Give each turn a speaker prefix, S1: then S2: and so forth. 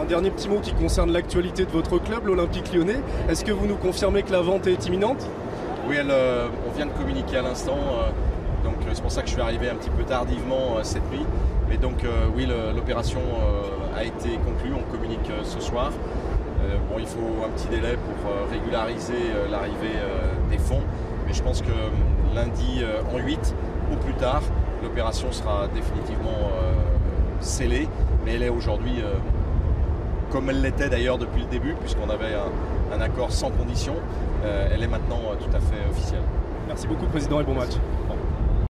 S1: Un dernier petit mot qui concerne l'actualité de votre club, l'Olympique lyonnais. Est-ce que vous nous confirmez que la vente est imminente?
S2: Oui, on vient de communiquer à l'instant. donc c'est pour ça que je suis arrivé un petit peu tardivement cette nuit. Mais donc oui, l'opération a été conclue, on communique ce soir. bon, il faut un petit délai pour régulariser l'arrivée des fonds. Mais je pense que lundi en 8 ou plus tard, l'opération sera définitivement euh, scellée, mais elle est aujourd'hui, euh, comme elle l'était d'ailleurs depuis le début, puisqu'on avait un, accord sans condition, euh, elle est maintenant tout à fait officielle.
S1: Merci beaucoup Président et bon match.